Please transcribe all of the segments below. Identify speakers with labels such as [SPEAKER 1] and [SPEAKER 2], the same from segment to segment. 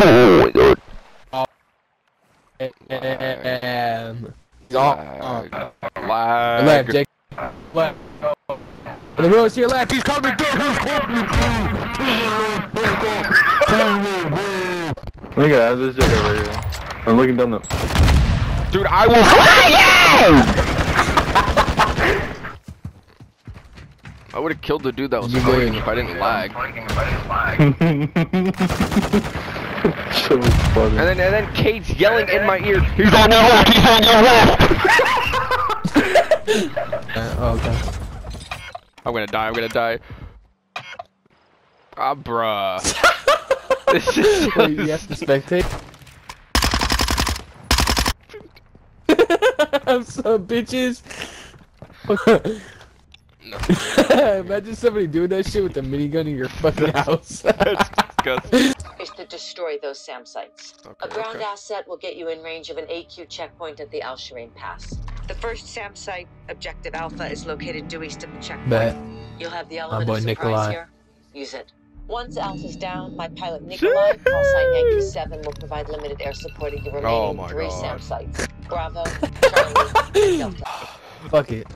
[SPEAKER 1] Oh my god.
[SPEAKER 2] Um, oh, oh.
[SPEAKER 1] Lag.
[SPEAKER 2] Left, Jake. Left. And the road's to your left. He's coming through. He's coming
[SPEAKER 3] Look at that, this is Jacob right here. I'm looking down the.
[SPEAKER 1] Dude, I will I would have killed the dude that was
[SPEAKER 2] You
[SPEAKER 1] fighting
[SPEAKER 2] did.
[SPEAKER 1] if I didn't lag.
[SPEAKER 3] so funny.
[SPEAKER 1] And then and then Kate's yelling in my ear, he's on your left, he's on your left!
[SPEAKER 2] Uh, oh, okay.
[SPEAKER 1] I'm gonna die, I'm gonna die. Ah, bruh. this is
[SPEAKER 2] Wait, you have to spectate? I'm some bitches. Imagine somebody doing that shit with a minigun in your fucking house.
[SPEAKER 1] That's disgusting.
[SPEAKER 4] Is to destroy those SAM sites. a ground
[SPEAKER 1] okay.
[SPEAKER 4] asset will get you in range of an AQ checkpoint at the Al Shireen Pass. The first SAM site, Objective Alpha, is located due east of the checkpoint.
[SPEAKER 2] Bet.
[SPEAKER 4] You'll have the element
[SPEAKER 2] boy
[SPEAKER 4] of surprise
[SPEAKER 2] Nikolai.
[SPEAKER 4] here. Use it. Once Alpha's down, my pilot Nikolai, call sign Yankee 7, will provide limited air support at your oh remaining
[SPEAKER 1] Oh my
[SPEAKER 4] three
[SPEAKER 1] God.
[SPEAKER 4] SAM sites. Bravo, Charlie, Delta.
[SPEAKER 2] Fuck it.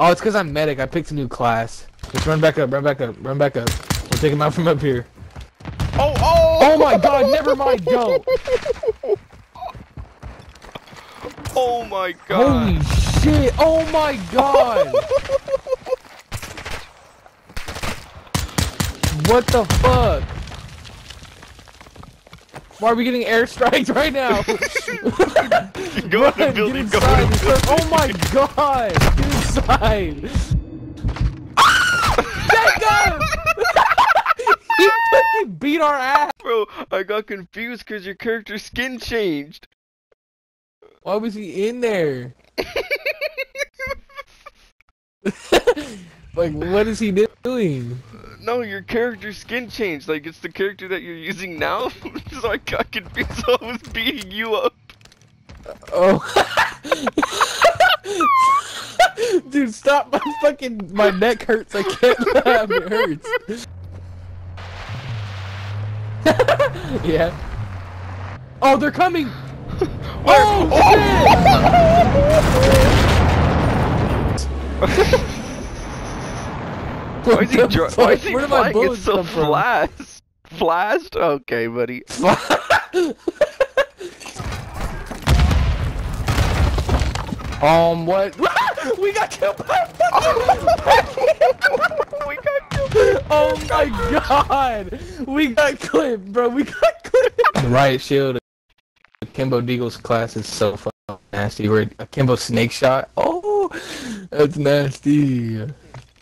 [SPEAKER 2] Oh, it's because I'm medic. I picked a new class. Just run back up, run back up, run back up. We'll take him out from up here.
[SPEAKER 1] Oh, oh!
[SPEAKER 2] Oh my god, never mind, go!
[SPEAKER 1] Oh my god!
[SPEAKER 2] Holy shit! Oh my god! what the fuck? Why are we getting airstrikes right now?
[SPEAKER 1] Go in the building, go in the building.
[SPEAKER 2] oh my god! Get inside! Jacob! he fucking beat our ass!
[SPEAKER 1] Bro, I got confused because your character's skin changed.
[SPEAKER 2] Why was he in there? like, what is he doing?
[SPEAKER 1] No, your character's skin changed. Like, it's the character that you're using now. so I got confused, so I was beating you up.
[SPEAKER 2] Oh. Dude, stop my fucking, my neck hurts, I can't laugh, it hurts. yeah. Oh, they're coming! Oh, shit!
[SPEAKER 1] Why is he,
[SPEAKER 2] What
[SPEAKER 1] dri- why is he
[SPEAKER 2] Where my
[SPEAKER 1] flying it
[SPEAKER 2] bullets
[SPEAKER 1] so fast? Flashed? Okay, buddy.
[SPEAKER 2] um, what? we got killed by
[SPEAKER 1] we got killed.
[SPEAKER 2] Oh my god! We got clipped, bro. We got clipped. The riot shield, Kimbo Deagle's class is so fucking nasty. We're a Kimbo snake shot. Oh, that's nasty.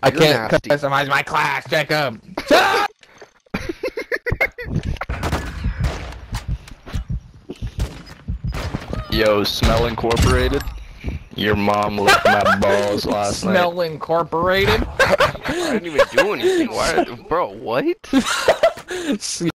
[SPEAKER 2] I
[SPEAKER 1] You're
[SPEAKER 2] can't
[SPEAKER 1] nasty.
[SPEAKER 2] customize my class. Check up. Shut up!
[SPEAKER 5] Yo, Smell Incorporated. Your mom licked my balls last night.
[SPEAKER 2] Smell Incorporated.
[SPEAKER 1] I didn't even do anything. Why? Bro, what?